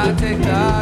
até take that.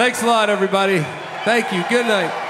Thanks a lot, everybody. Thank you. Good night.